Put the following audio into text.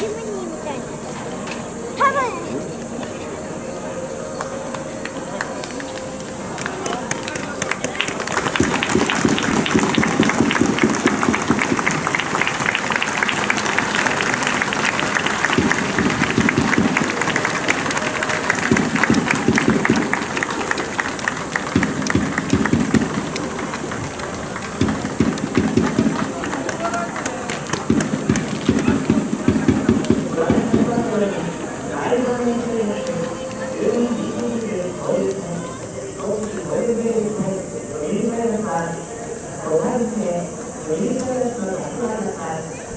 自分は小春線寄り越えの立花ます。